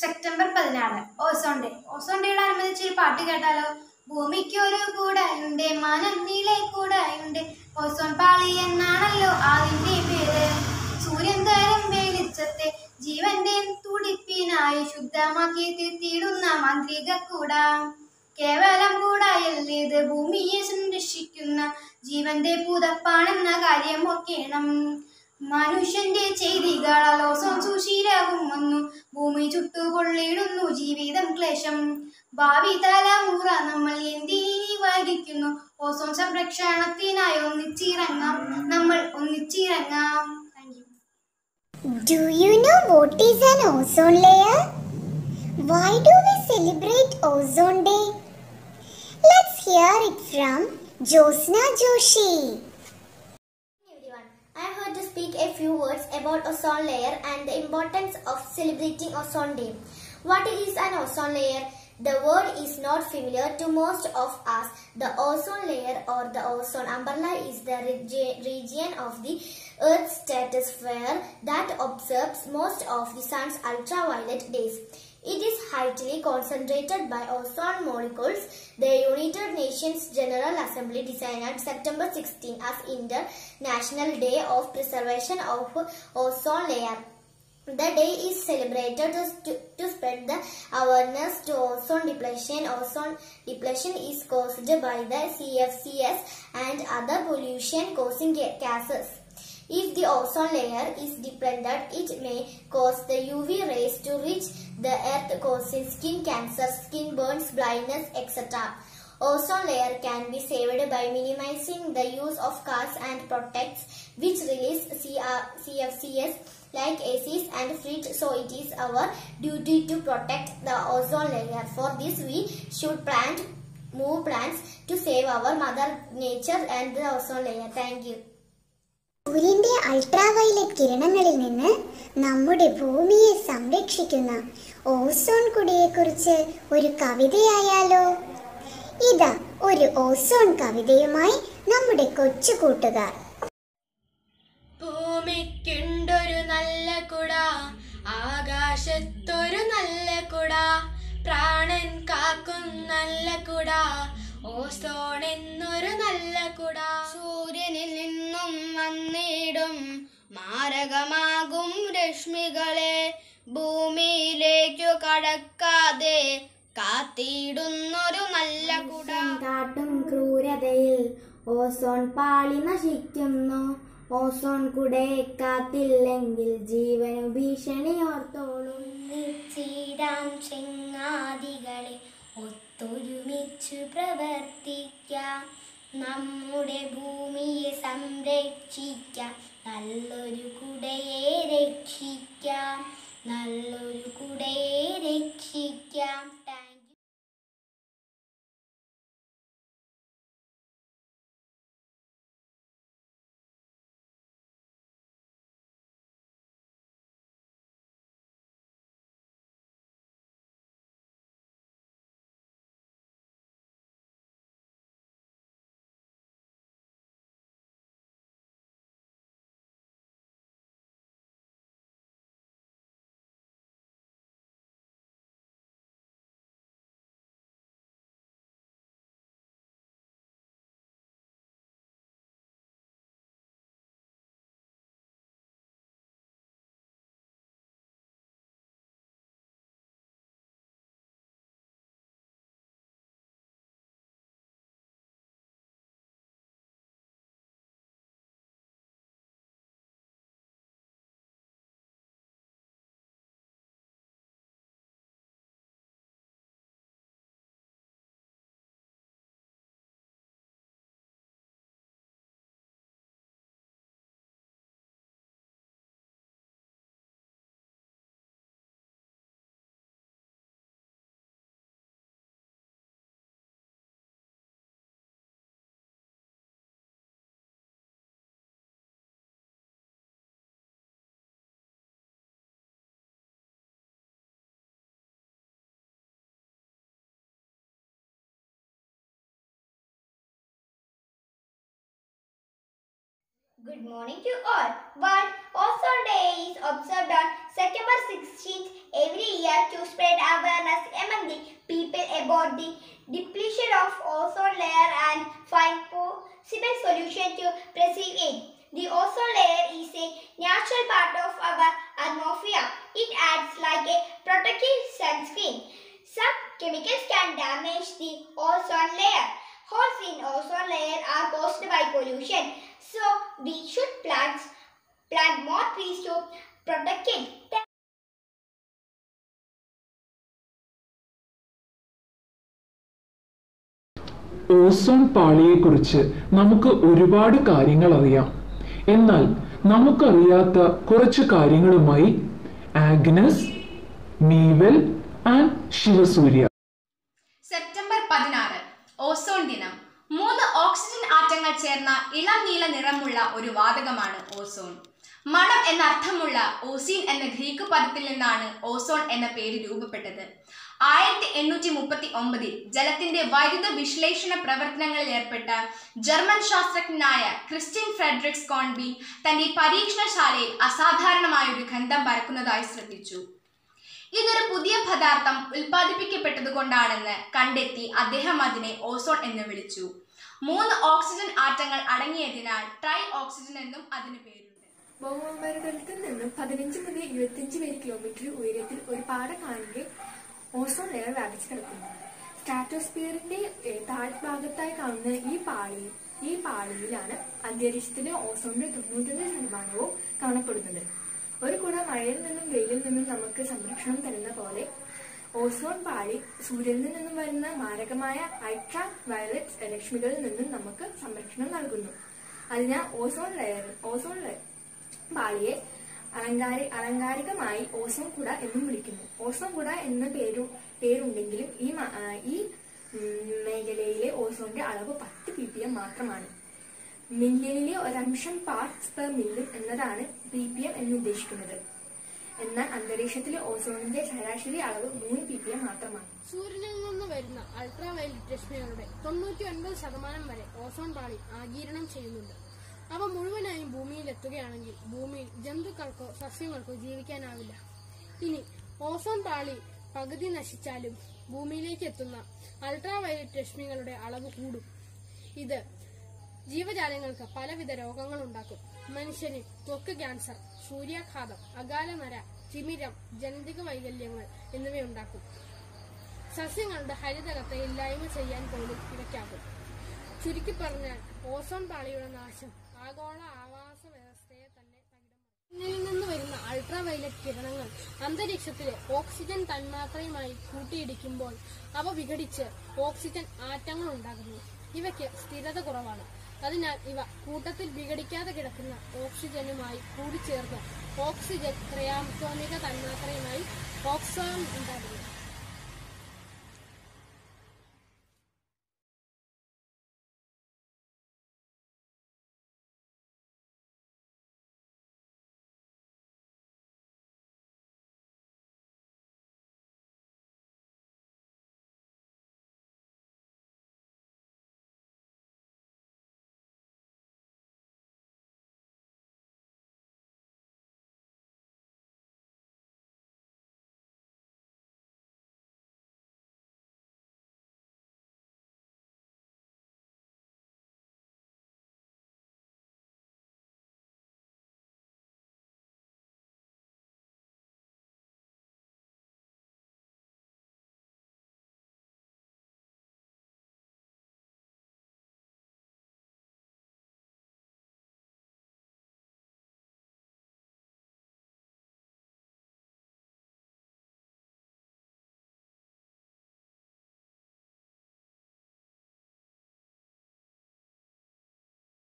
September പതിനാറ്. Ozone day. Ozone ഡേയുടെ അനുബന്ധിച്ച് ഒരു പാട്ട് കേട്ടാലോ? ഭൂമിക്ക് ഒരു കൂടായുണ്ട് മനം നീളെ കൂടായുണ്ട്. ഓസോൺ പാളി എന്നാണല്ലോ അതിന്റെ പേര്. സൂര്യൻ തരം വെളിച്ചത്തെ ജീവന്റെ തുടിപ്പിനായി ശുദ്ധമാക്കി തീർത്തിയിടുന്ന മാന്ത്രിക കൂട. കേവലം കൂടായല്ലേത് ഭൂമിയെ സംരക്ഷിക്കുന്ന ജീവന്റെ പുതപ്പാണെന്ന കാര്യം ഓർക്കണം മനുഷ്യന്റെ ചെയ്തികളാൽ ഓസോൺ സുശീലവും വന്നു. ഭൂമി ചുട്ടു കൊള്ളിടുന്നു ജീവിതം ക്ലേശം ഭാവി തലമുറ നമ്മൾ എന്തിനി വൈകിക്കുന്നു ഓസോൺ സംരക്ഷണത്തിനായി ഒന്നിച്ചിറങ്ങാം നമ്മൾ ഒന്നിച്ചിറങ്ങാം Do you know what is an ozone layer? Why do we celebrate Ozone Day? Let's hear it from Josna Joshi. Speak a few words about ozone layer and the importance of celebrating ozone day. What is an ozone layer? The word is not familiar to most of us. The ozone layer or the ozone umbrella is the regi- region of the Earth's stratosphere that absorbs most of the sun's ultraviolet rays. It is highly concentrated by ozone molecules. The United Nations General Assembly decided September 16 as International Day of Preservation of Ozone Layer. The day is celebrated to, to, to spread the awareness to ozone depletion. Ozone depletion is caused by the CFCs and other pollution causing gases. If the ozone layer is depleted, it may cause the UV rays to reach the earth causing skin cancer, skin burns, blindness, etc. Ozone layer can be saved by minimizing the use of cars and products which release CFCs like ACs and fridge so it is our duty to protect the ozone layer. For this we should plant more plants to save our mother nature and the ozone layer. Thank you. സൂര്യന്റെ ultraviolet കിരണങ്ങളിൽ നിന്ന് നമ്മുടെ ഭൂമിയെ സംരക്ഷിക്കുന്ന ozone കുടിയെക്കുറിച്ച് ഒരു കവിതയായാലോ? ഇതാ ഒരു ozone കവിതയുമായി നമ്മുടെ കൊച്ചു കൂട്ടുകാർ. ഭൂമിക്കുണ്ടൊരു നല്ല കുട ആകാശത്തൊരു നല്ല കുട പ്രാണൻ കാക്കും നല്ല കുട ഓസോൺ എന്നൊരു നല്ല കുട. മാരകമാകും രശ്മികളെ ഭൂമിയിലേക്കു കടക്കാതെ കാത്തിയിടുന്നൊരു നല്ല കുടം. കാട്ടും ക്രൂരതയിൽ ഓസോൺ പാളി നശിക്കുന്നു. ഓസോൺ കുടയെ കാത്തില്ലെങ്കിൽ ജീവനു ഭീഷണിയോർത്തോളും ചീരാം ചെങ്ങാതികളെ ഒത്തൊരുമിച്ചു പ്രവർത്തിക്കാം. നമ്മുടെ ഭൂമിയെ സംരക്ഷിക്കാം. നല്ലൊരു കുടയെ രക്ഷിക്കാം. നല്ലൊരു കുടയെ രക്ഷിക്കാം. Good morning to all. Ozone Ozone Day is observed on September 16th every year to spread awareness among the people about the depletion of ozone layer and find possible solution to preserve it. The ozone layer is a natural part of our atmosphere. It acts like a protective sunscreen. Some chemicals can damage the ozone layer. Holes in ozone layer are caused by pollution. So we should plant plant more trees to protect it. Ozone പാളിയെക്കുറിച്ച് നമുക്ക് ഒരുപാട് കാര്യങ്ങൾ അറിയാം എന്നാൽ നമുക്കറിയാത്ത കുറച്ച് കാര്യങ്ങളുമായി Agnes മീവൽ and Shivasurya. September പതിനാറ് ozone ദിനം. ഓക്സിജൻ ആറ്റങ്ങൾ ചേർന്ന ഇളം നീല നിറമുള്ള ഒരു വാതകമാണ് ഓസോൺ. മണം എന്നർത്ഥമുള്ള ഓസീൻ എന്ന ഗ്രീക്ക് പദത്തിൽ നിന്നാണ് ഓസോൺ എന്ന പേര് രൂപപ്പെട്ടത്. ആയിരത്തി എണ്ണൂറ്റി മുപ്പത്തി ഒമ്പതിൽ ജലത്തിന്റെ വൈദ്യുത വിശ്ലേഷണ പ്രവർത്തനങ്ങളിൽ ഏർപ്പെട്ട ജർമ്മൻ ശാസ്ത്രജ്ഞനായ ക്രിസ്ത്യൻ ഫ്രെഡറിക്സ് കോൺബി തന്റെ പരീക്ഷണശാലയിൽ അസാധാരണമായ ഒരു ഗന്ധം പരക്കുന്നതായി ശ്രദ്ധിച്ചു. ഇതൊരു പുതിയ പദാർത്ഥം ഉൽപ്പാദിപ്പിക്കപ്പെട്ടത് കൊണ്ടാണെന്ന് കണ്ടെത്തി അദ്ദേഹം അതിനെ ഓസോൺ എന്ന് വിളിച്ചു. മൂന്ന് ഓക്സിജൻ ആറ്റങ്ങൾ അടങ്ങിയതിനാൽ ട്രൈ ഓക്സിജൻ എന്നും അതിന് പേരുണ്ട്. ബോമ്പരുടെ നിന്നും പതിനഞ്ച് മുതൽ ഇരുപത്തിയഞ്ച് പേര് കിലോമീറ്റർ ഉയരത്തിൽ ഒരു പാട കാണിന്റെ ഓസോൺ ലെയർ വ്യാപിച്ചു കിടക്കുന്നു. സ്ട്രാറ്റോസ്ഫിയറിന്റെ താഴ്ഭാഗത്തായി കാണുന്ന ഈ പാളി ഈ പാളിയിലാണ് അന്തരീക്ഷത്തിലെ ഓസോണിന്റെ തൊണ്ണൂറ്റൊന്ന് ശതമാനവും കാണപ്പെടുന്നത്. ഒരു കുട മഴയിൽ നിന്നും വെയിലിൽ നിന്നും നമുക്ക് സംരക്ഷണം തരുന്ന പോലെ ഓസോൺ പാളി സൂര്യനിൽ നിന്നും വരുന്ന മാരകമായ അൾട്രാ വയലറ്റ് രശ്മികളിൽ നിന്നും നമുക്ക് സംരക്ഷണം നൽകുന്നു. അതിനാൽ ഓസോൺ ലെയർ ഓസോൺ പാളിയെ അലങ്കാരി അലങ്കാരികമായി ഓസോൺ കുട എന്നും വിളിക്കുന്നു. ഓസോൺ കുട എന്ന പേരു പേരുണ്ടെങ്കിലും ഈ ഈ മേഖലയിലെ ഓസോണിന്റെ അളവ് പത്ത് പി പി എം മാത്രമാണ്. മില്യണിലെ ഒരംശം പാർട്സ് പെർ മില്യൺ എന്നതാണ് പി പി എം എന്ന് ഉദ്ദേശിക്കുന്നത്. എന്നാൽ അന്തരീക്ഷത്തിലെ ഓസോണിന്റെ ശരാശരി അളവ് മൂന്ന് പി പി എം മാത്രമാണ്. സൂര്യനിൽ നിന്ന് വരുന്ന അൾട്രാ വയലറ്റ് രശ്മികളുടെ തൊണ്ണൂറ്റി ഒൻപത് ശതമാനം വരെ ഓസോൺ പാളി ആഗീരണം ചെയ്യുന്നുണ്ട്. അവ മുഴുവനായും ഭൂമിയിൽ എത്തുകയാണെങ്കിൽ ഭൂമിയിൽ ജന്തുക്കൾക്കോ സസ്യങ്ങൾക്കോ ജീവിക്കാനാവില്ല. ഇനി ഓസോൺ പാളി പകുതി നശിച്ചാലും ഭൂമിയിലേക്ക് എത്തുന്ന അൾട്രാ വയലറ്റ് രശ്മികളുടെ അളവ് കൂടും. ഇത് ജീവജാലങ്ങൾക്ക് പലവിധ രോഗങ്ങൾ ഉണ്ടാക്കും മനുഷ്യന് ത്വക്ക് ക്യാൻസർ സൂര്യാഘാതം അകാലനര തിമിരം ജനിതക വൈകല്യങ്ങൾ എന്നിവയുണ്ടാക്കും. സസ്യങ്ങളുടെ ഹരിതകത്തെ ഇല്ലായ്മ ചെയ്യാൻ പോലും ഇവയ്ക്കാകും ചുരുക്കി പറഞ്ഞാൽ ഓസോൺ പാളിയുടെ നാശം ആഗോള ആവാസ വ്യവസ്ഥയെ തന്നെ. നിന്ന് വരുന്ന അൾട്രാ വയലറ്റ് കിരണങ്ങൾ അന്തരീക്ഷത്തിലെ ഓക്സിജൻ തന്മാത്രയുമായി കൂട്ടിയിടിക്കുമ്പോൾ അവ വിഘടിച്ച് ഓക്സിജൻ ആറ്റങ്ങൾ ഉണ്ടാകുന്നു. ഇവയ്ക്ക് സ്ഥിരത കുറവാണ്. അതിനാൽ ഇവ കൂട്ടത്തിൽ വിഘടിക്കാതെ കിടക്കുന്ന ഓക്സിജനുമായി കൂടിച്ചേർന്ന് ഓക്സിജൻ ക്രിയാംതോമിക തന്മാത്രയുമായി ഓക്സോൺ ഉണ്ടാകുന്നു.